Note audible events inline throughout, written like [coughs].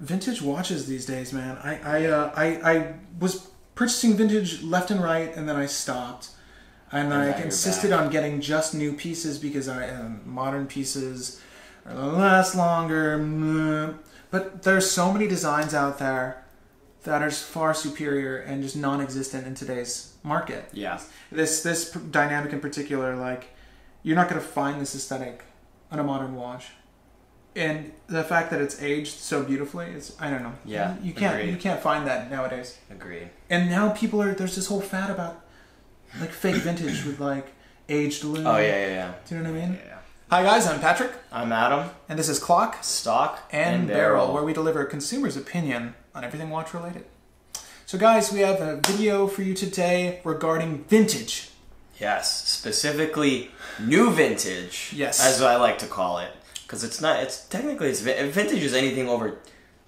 vintage watches these days, man. I I uh, I, I was purchasing vintage left and right, and then I stopped. And, now I insisted on getting just new pieces because I um, modern pieces are last longer. But there's so many designs out there that are far superior and just non-existent in today's market. Yeah. This this dynamic in particular, like you're not gonna find this aesthetic on a modern watch. And the fact that it's aged so beautifully, is I don't know. Yeah, you can't agreed. you can't find that nowadays. Agreed. And now people are there's this whole fad about like fake vintage with like aged aluminum. Oh yeah, yeah, yeah. Do you know what I mean? yeah. Hi guys, I'm Patrick, I'm Adam. and this is Clock Stock and, Barrel, where we deliver a consumer's opinion on everything watch related. So guys, we have a video for you today regarding vintage. Yes, specifically new vintage. Yes. as I like to call it, because it's not. It's technically it's vintage is anything over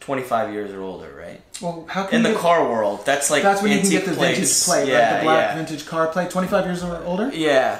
twenty five years or older, right? Well, how can In the get, car world, that's like That's when you can get the plates. vintage plate, yeah, like the black yeah. vintage car plate. 25 years or older? Yeah.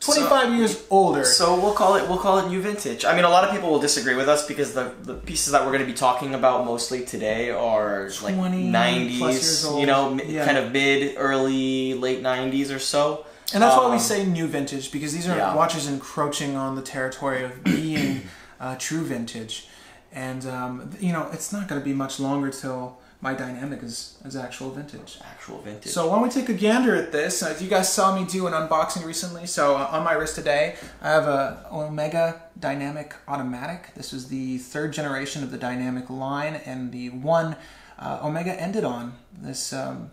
25 years older. So we'll call it we'll call it new vintage. I mean, a lot of people will disagree with us because the the pieces that we're going to be talking about mostly today are like 20 nineties, plus years old. you know, Yeah. kind of mid, early, late nineties or so. And that's why we Um, say new vintage because these are yeah. watches encroaching on the territory of being uh, true vintage, and um, you know it's not going to be much longer till my dynamic is, is actual vintage. actual vintage. So why don't we take a gander at this? Uh, you guys saw me do an unboxing recently, so uh, on my wrist today I have a Omega Dynamic Automatic. This is the third generation of the Dynamic line, and the one uh, Omega ended on. This, um,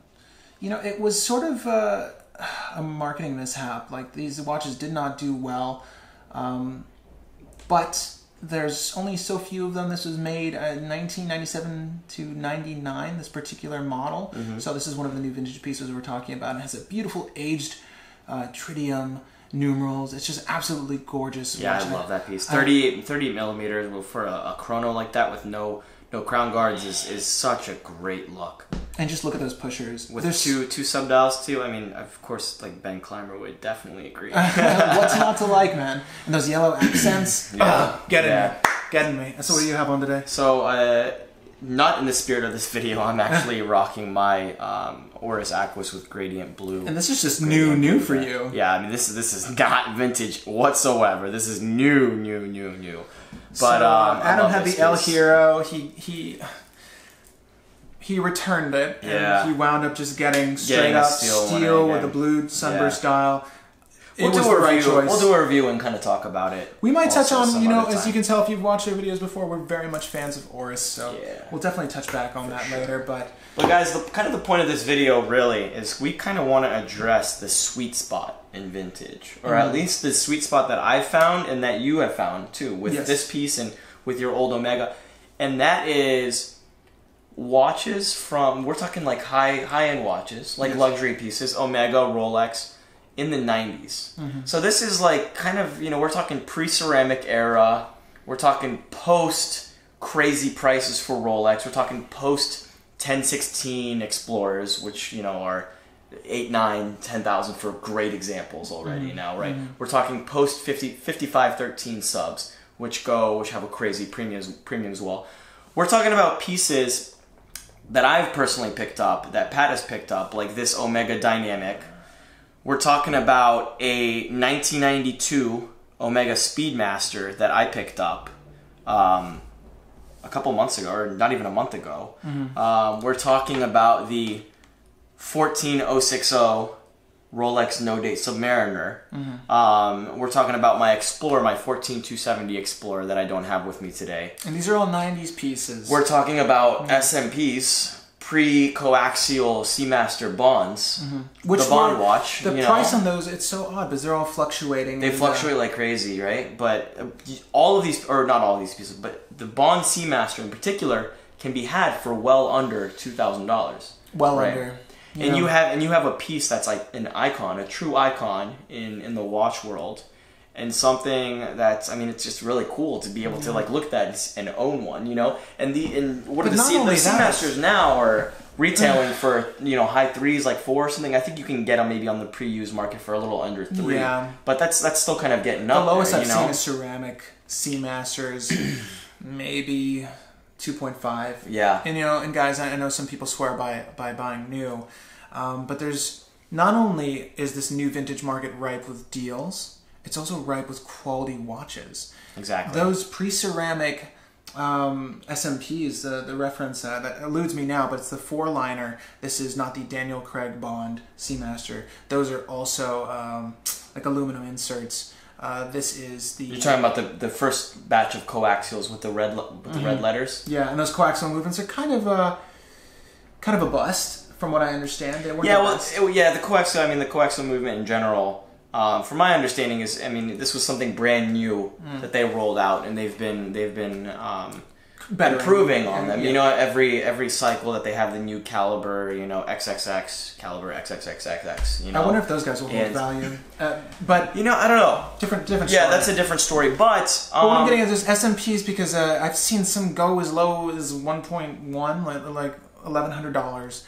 you know, it was sort of uh, a marketing mishap. Like these watches did not do well, um, but there's only so few of them. This was made uh, 1997 to 99. This particular model. So this is one of the new vintage pieces we're talking about. It has a beautiful aged uh, tritium numerals. It's just absolutely gorgeous. yeah. I love that piece. 38, 38 millimeters well, for a, a chrono like that with no no crown guards is, is such a great look. And just look at those pushers. With There's two two subdials too. I mean, of course, like Ben Clymer would definitely agree. [laughs] What's not to like, man? And those yellow accents. Yeah. Ugh, get in Yeah. me. Get in me. So what do you have on today? So, uh, not in the spirit of this [laughs] video, I'm actually [laughs] rocking my um, Oris Aquis with gradient blue. And this is just new, new for you. Yeah, I mean this is this is not vintage whatsoever. This is new, new, new, new. But so, um, Adam had the El. Hero. He he he returned it, and Yeah. he wound up just getting straight Getting up steel steel, with a blue sunburst Yeah. dial. It We'll was do a right review. choice. We'll do a review and kind of talk about it. we might touch on, you know, as you can tell if you've watched our videos before, we're very much fans of Oris, so Yeah. we'll definitely touch back on that later. But But guys, the kind of the point of this video really is we kind of want to address the sweet spot in vintage, or Mm-hmm. at least the sweet spot that I found and that you have found too with Yes. this piece and with your old Omega, and that is watches from we're talking like high high end watches, like Yes. luxury pieces, Omega, Rolex, in the 90s. Mm-hmm. So this is like kind of you know we're talking pre ceramic era, we're talking post crazy prices for Rolex, we're talking post 1016 Explorers, which you know are eight, nine, ten thousand for great examples already now, right? We're talking post 50, 5513 subs, which go, which have a crazy premiums, premium as well. We're talking about pieces that I've personally picked up, that Pat has picked up, like this Omega Dynamic. We're talking about a 1992 Omega Speedmaster that I picked up um, a couple months ago, or not even a month ago. Um, we're talking about the 14060 Rolex No Date Submariner. Um, we're talking about my Explorer, my 14270 Explorer that I don't have with me today. and these are all '90s pieces. We're talking about SMPs, pre-coaxial Seamaster bonds, Which the bond were- watch. the you know. price on those it's so odd because they're all fluctuating. They uh, fluctuate like crazy, right? But uh, all of these, or not all of these pieces, but the Bond Seamaster in particular can be had for well under two thousand dollars. well right. under. And you have and you have a piece that's like an icon, a true icon in in the watch world, and something that's I mean it's just really cool to be able to like look at that and own one, you know. And the and what But are the, C, the Seamasters now are retailing [sighs] for you know high threes like four or something. I think you can get them maybe on the pre-used market for a little under three. Yeah. But that's that's still kind of getting up. The lowest there, I've you seen know. is ceramic Seamasters, [clears throat] maybe 2.5. Yeah. And you know, and guys, I know some people swear by by buying new, um, but there's not only is this new vintage market ripe with deals, it's also ripe with quality watches. Exactly. Those pre-ceramic um, SMPs, the the reference uh, that eludes me now, but it's the four liner. This is not the Daniel Craig Bond Seamaster. Those are also um, like aluminum inserts. Uh, this is the You're talking about the, the first batch of coaxials with the red le- with the red letters. yeah, and those coaxial movements are kind of a kind of a bust, from what I understand. They weren't Yeah, the well, it- yeah, the coaxial. I mean, the coaxial movement in general. Um, from my understanding, is I mean, this was something brand new Mm. that they rolled out, and they've been they've been um, Better. improving on them. Yeah. You know, every every cycle that they have the new caliber, you know, XXX caliber, XXXXX. You know, I wonder if those guys will hold And- value. Uh, but you know, I don't know. different, different. Yeah, story. that's a different story. But, But what I'm um, getting at is SMPs because uh, I've seen some go as low as 1.1, like like eleven hundred dollars.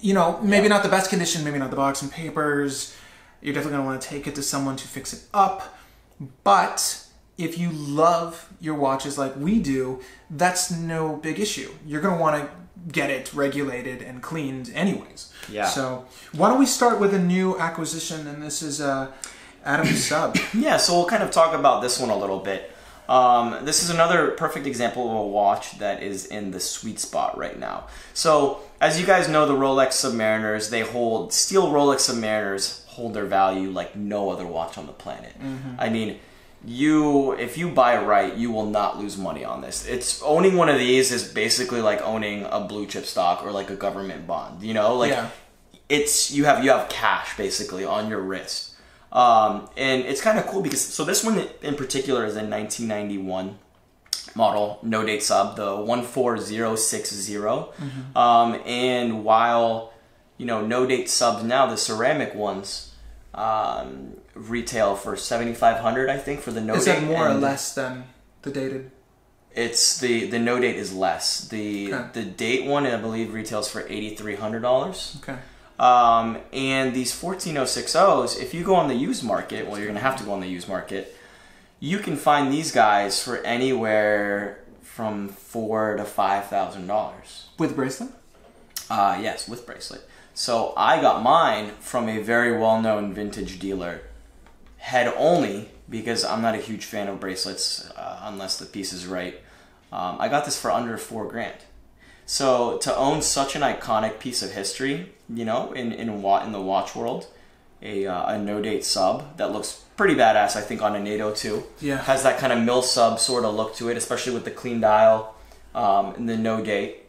You know, maybe Yeah. not the best condition, maybe not the box and papers. You're definitely gonna want to take it to someone to fix it up. But if you love your watches like we do, that's no big issue. You're gonna want to get it regulated and cleaned anyways. Yeah. So why don't we start with a new acquisition? And this is uh, Adam Sub. [coughs] Yeah, so we'll kind of talk about this one a little bit. Um, this is another perfect example of a watch that is in the sweet spot right now. So, as you guys know, the Rolex Submariners, they hold, steel Rolex Submariners hold their value like no other watch on the planet. I mean, you, if you buy right, you will not lose money on this. It's owning one of these is basically like owning a blue chip stock or like a government bond, you know? Like, Yeah. it's you have you have cash basically on your wrist um, and it's kind of cool because so this one in particular is a 1991 model no date sub the 14060 um, and while you know no date subs now the ceramic ones um, retail for 7500 i think for the no Is date Is that more or less than the dated? it's the the no date is less the Okay. the date one i believe retails for $8300 Okay. um, and these 14060s, if you go on the used market, well, you're going to have to go on the used market, you can find these guys for anywhere from four to five thousand dollars. With bracelet? Uh, yes, with bracelet. So I got mine from a very well-known vintage dealer, head only, because I'm not a huge fan of bracelets uh, unless the piece is right. Um, I got this for under four grand. So to own such an iconic piece of history, you know, in in in the watch world, a uh, a no date sub that looks pretty badass. I think on a NATO too. Yeah. Has that kind of mill sub sort of look to it, especially with the clean dial um, and the no date.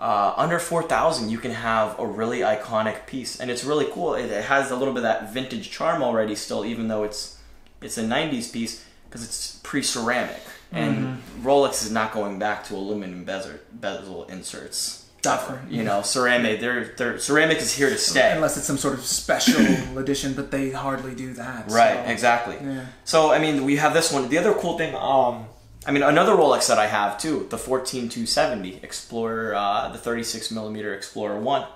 Uh, under four thousand, you can have a really iconic piece, and it's really cool. It, it has a little bit of that vintage charm already, still, even though it's it's a '90s piece because it's pre-ceramic, and Rolex is not going back to aluminum bezel, bezel inserts. Definitely. You know, ceramic. They're, they're ceramic is here to stay. Unless it's some sort of special [coughs] edition, but they hardly do that. Right, so- exactly. Yeah. So I mean, we have this one. The other cool thing, um, I mean, another Rolex that I have too, the 14270 Explorer, uh, the 36 millimeter Explorer One.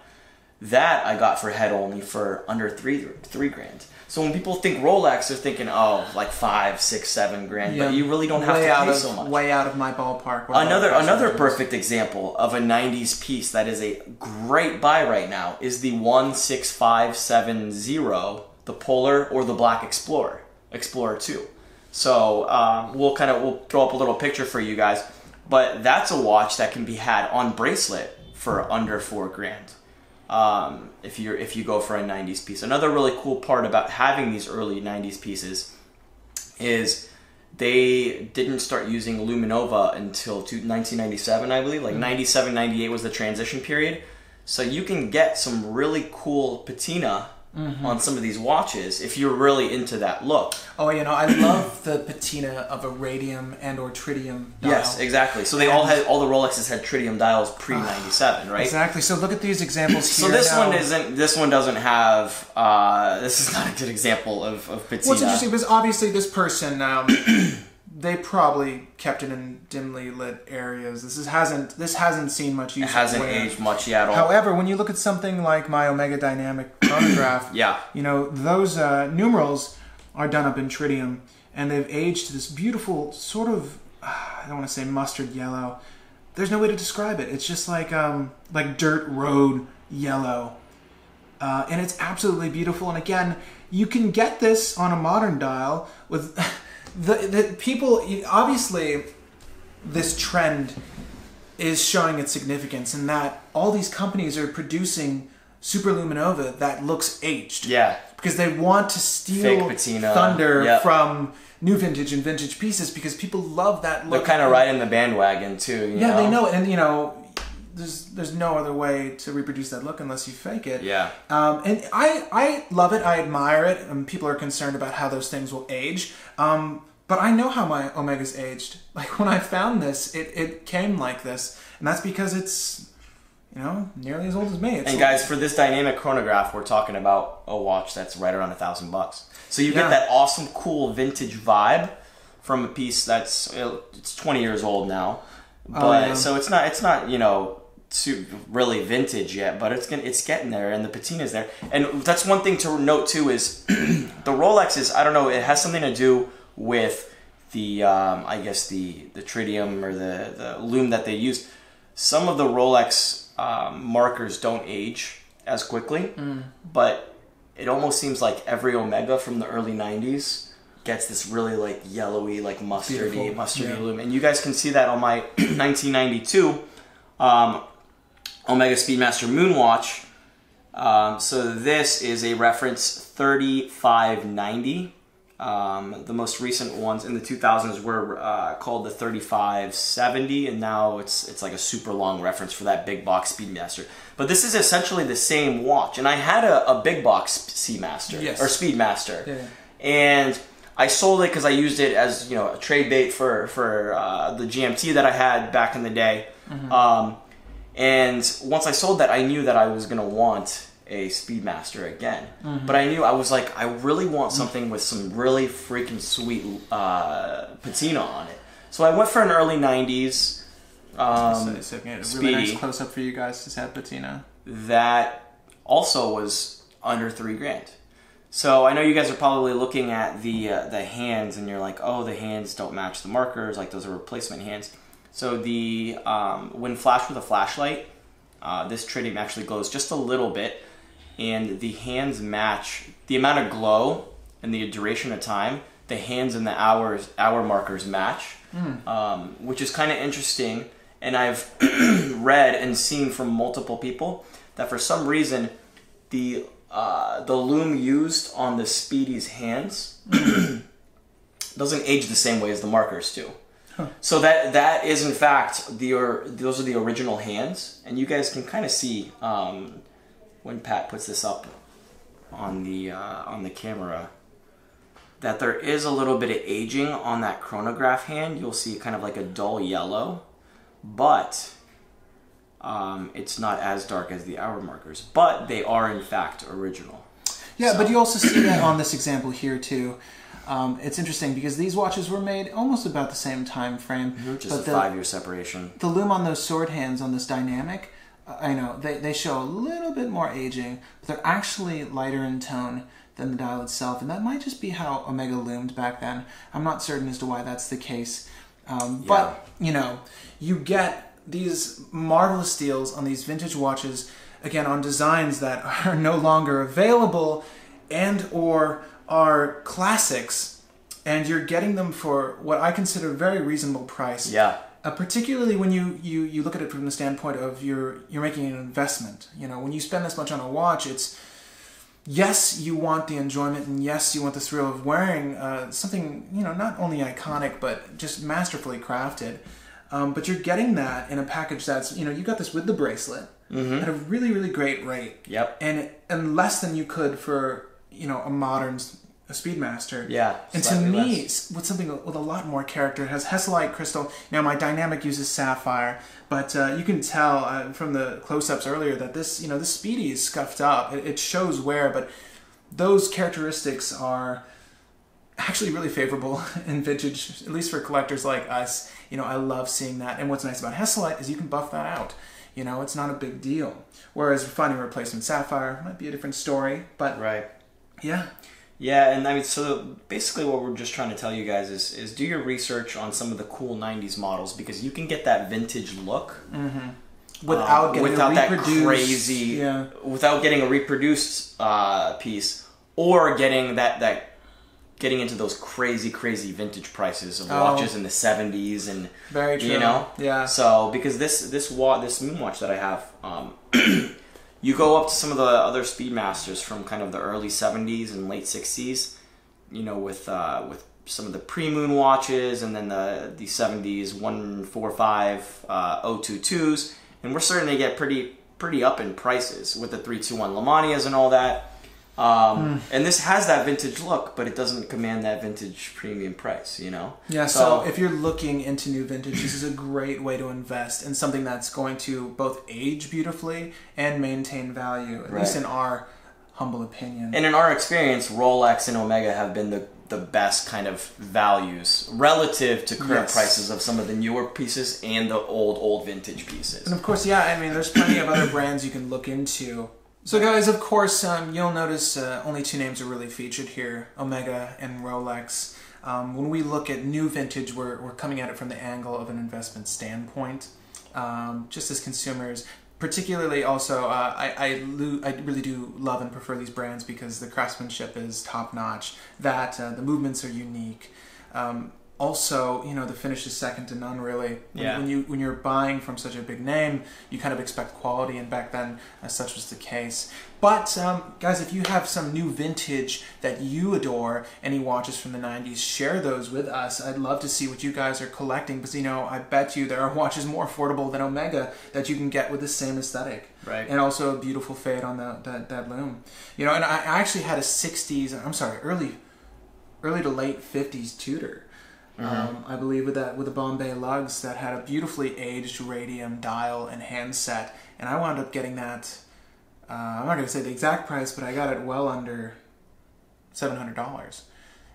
That I got for head only for under three three grand. So when people think Rolex, they're thinking, oh, like five, six, seven grand. Yeah. But you really don't have way to pay of, so much. Way out of my ballpark. Another another perfect example of a '90s piece that is a great buy right now is the one six five seven zero, the Polar or the Black Explorer, Explorer Two. So um, we'll kind of we'll throw up a little picture for you guys, but that's a watch that can be had on bracelet for under four grand. Um, if you if you go for a '90s piece, another really cool part about having these early '90s pieces is they didn't start using Luminova until 1997, I believe. Like 97, 98 was the transition period. So you can get some really cool patina on some of these watches if you're really into that look. Oh, you know, I love the patina of a radium and or tritium dial. Yes, exactly. So they all had all the Rolexes had tritium dials pre 97, right? Exactly. So look at these examples here. So this now. one isn't. This one doesn't have. Uh, this is not a good example of, of patina. What's interesting because obviously this person, um, they probably kept it in dimly lit areas. This is, hasn't this hasn't seen much use. It hasn't aged much yet. at all. However, when you look at something like my Omega Dynamic [clears throat] chronograph, Yeah. you know those uh, numerals are done up in tritium, and they've aged to this beautiful sort of [sighs] I don't want to say mustard yellow, there's no way to describe it. It's just like um, like dirt road yellow, uh, and it's absolutely beautiful. And again, you can get this on a modern dial with [laughs] the the people. Obviously, this trend is showing its significance in that all these companies are producing superluminova that looks aged Yeah. because they want to steal thunder Yep. from new vintage and vintage pieces because people love that look. They're kind of riding the bandwagon too. You Yeah, know? they know and you know, there's there's no other way to reproduce that look unless you fake it. Yeah. Um, and I I love it. I admire it. And people are concerned about how those things will age. Um, but I know how my Omega's aged. Like when I found this, it, it came like this, and that's because it's you know nearly as old as me. It's And guys, for this dynamic chronograph, we're talking about a watch that's right around a thousand bucks. So you Yeah. get that awesome, cool vintage vibe from a piece that's uh, it's 20 years old now, but Oh, yeah. so it's not it's not you know really vintage yet, but it's gonna it's getting there, and the patina's there. And that's one thing to note too is [clears throat] the Rolex is I don't know it has something to do with the um, I guess the the tritium or the the lume that they use. Some of the Rolex um, markers don't age as quickly, but it almost seems like every Omega from the early '90s gets this really like yellowy, like mustardy, Beautiful, mustardy yeah. lume, and you guys can see that on my [clears throat] 1992 um, Omega Speedmaster Moonwatch. Um, so this is a reference 3590. Um, the most recent ones in the 2000s were uh, called the 3570, and now it's it's like a super long reference for that big box Speedmaster. But this is essentially the same watch, and I had a, a big box Seamaster Yes. or Speedmaster, Yeah. and I sold it because I used it as you know a trade bait for for uh, the GMT that I had back in the day. Um, and once I sold that, I knew that I was gonna want a Speedmaster again. But I knew I was like, I really want something with some really freaking sweet uh, patina on it. So I went for an early '90s. Um, so, so, a really nice close up for you guys to have patina. that also was under three grand. So I know you guys are probably looking at the uh, the hands and you're like, oh, the hands don't match the markers, like those are replacement hands. So the um, when flashed with a flashlight, uh, this tritium actually glows just a little bit, and the hands match the amount of glow and the duration of time. The hands and the hours hour markers match, um, which is kind of interesting. And I've [clears throat] read and seen from multiple people that for some reason the uh, the lume used on the Speedy's hands [clears throat] doesn't age the same way as the markers do. So that that is in fact the or, those are the original hands, and you guys can kind of see um, when Pat puts this up on the uh, on the camera that there is a little bit of aging on that chronograph hand. You'll see kind of like a dull yellow, but um, it's not as dark as the hour markers. But they are in fact original. Yeah, So- but you also see that on this example here too. Um, it's interesting because these watches were made almost about the same time frame. Just but a the, five year separation. the lume on those sword hands on this dynamic, uh, I know they, they show a little bit more aging, but they're actually lighter in tone than the dial itself, and that might just be how Omega lumed back then. I'm not certain as to why that's the case, um, but you know, you get these marvelous deals on these vintage watches again on designs that [laughs] are no longer available and or are classics and you're getting them for what I consider a very reasonable price. Yeah. Uh, particularly when you, you, you look at it from the standpoint of you're you're making an investment. You know, when you spend this much on a watch, it's yes, you want the enjoyment, and yes, you want the thrill of wearing uh, something you know not only iconic but just masterfully crafted. Um, but you're getting that in a package that's you know you got this with the bracelet at a really really great rate. Yep. And and less than you could for you know a modern a Speedmaster. Yeah, And to me, less. with something with a lot more character, it has Hesalite crystal. Now my dynamic uses sapphire, but uh, you can tell uh, from the close-ups earlier that this, you know, this Speedy is scuffed up. It, it shows wear, but those characteristics are actually really favorable [laughs] in vintage, at least for collectors like us. You know, I love seeing that. And what's nice about Hesalite is you can buff that out. You know, it's not a big deal. Whereas finding a replacement sapphire might be a different story, but Right. Yeah, Yeah, and I mean, so basically, what we're just trying to tell you guys is is do your research on some of the cool '90s models because you can get that vintage look Without um, getting without a that reproduced, crazy, yeah. without getting a reproduced uh, piece, or getting that that getting into those crazy, crazy vintage prices of Oh. watches in the '70s and Very true. you know, Yeah. So because this this watch this moon watch that I have, um, [clears throat] you go up to some of the other Speedmasters from kind of the early '70s and late '60s, you know, with uh, with some of the pre-moon watches and then the the '70s one four five uh, 022s, and we're starting to get pretty pretty up in prices with the three two one Lemanias and all that. Um, And this has that vintage look, but it doesn't command that vintage premium price, you know. Yeah, so, if you're looking into new vintage, this is a great way to invest in something that's going to both age beautifully and maintain value, at least in our humble opinion. And in our experience, Rolex and Omega have been the, the best kind of values relative to current Yes. prices of some of the newer pieces and the old, old vintage pieces. And of course, yeah, I mean, there's plenty of other brands you can look into. So, guys, of course, um, you'll notice uh, only two names are really featured here Omega and Rolex. Um, when we look at new vintage, we're, we're coming at it from the angle of an investment standpoint. Um, just as consumers, particularly also, uh, I, I, I really do love and prefer these brands because the craftsmanship is top notch, that uh, the movements are unique. Um, also, you know, the finish is second to none, really. When, Yeah. when you when you're buying from such a big name, you kind of expect quality, and back then, uh, such was the case. But um, guys, if you have some new vintage that you adore, any watches from the '90s, share those with us. I'd love to see what you guys are collecting, because you know, I bet you there are [laughs] watches more affordable than Omega that you can get with the same aesthetic, Right. and also a beautiful fade on the, that that lume. You know, and I, I actually had a '60s, I'm sorry, early early to late 50s Tudor. Um, I believe with that with the Bombay lugs that had a beautifully aged radium dial and handset, and I wound up getting that. Uh, I'm not going to say the exact price, but I got it well under seven hundred dollars.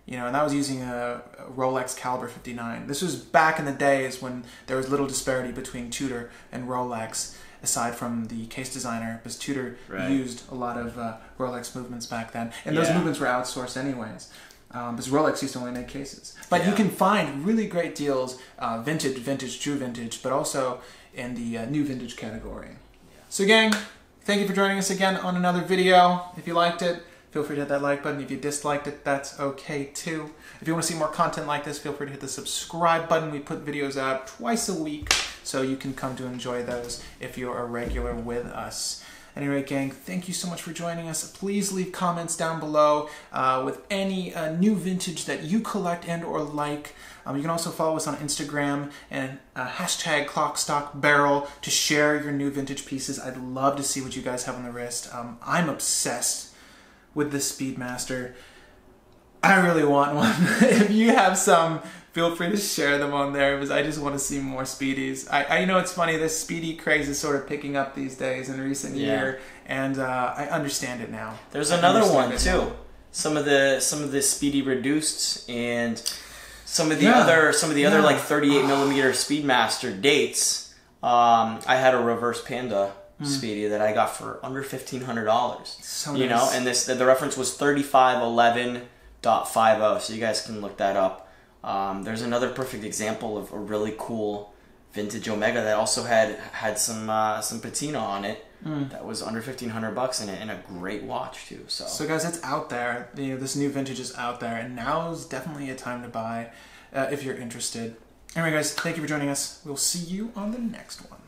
You know, and that was using a, a Rolex Caliber 59. This was back in the days when there was little disparity between Tudor and Rolex, aside from the case designer, because Tudor Right. used a lot of uh, Rolex movements back then, and those movements were outsourced anyways. Um, because Rolex used to only make cases, but you can find really great deals, uh, vintage, vintage, true vintage, but also in the uh, new vintage category. So, gang, thank you for joining us again on another video. If you liked it, feel free to hit that like button. If you disliked it, that's okay too. If you want to see more content like this, feel free to hit the subscribe button. We put videos out twice a week, so you can come to enjoy those if you're a regular with us. Anyway, gang, thank you so much for joining us. Please leave comments down below uh, with any uh, new vintage that you collect and or like. Um, you can also follow us on Instagram and uh, hashtag ClockStockBarrel to share your new vintage pieces. I'd love to see what you guys have on the wrist. Um, I'm obsessed with this Speedmaster. I really want one. [laughs] if you have some, feel free to share them on there because I just want to see more Speedies. I, I you know it's funny, this Speedy craze is sort of picking up these days in recent Yeah. year, and uh, I understand it now. There's I another one too. now. Some of the some of the speedy reduced and some of the Yeah. other some of the other like 38 millimeter Speedmaster dates. Um, I had a reverse Panda Speedy that I got for under fifteen hundred dollars. So you know, and this the, the reference was 3511.50, so you guys can look that up. Um, there's another perfect example of a really cool vintage Omega that also had had some uh, some patina on it. That was under fifteen hundred bucks and a, and a great watch too. So, So, guys, it's out there. You know, this new vintage is out there, and now is definitely a time to buy uh, if you're interested. Anyway, guys, thank you for joining us. We'll see you on the next one.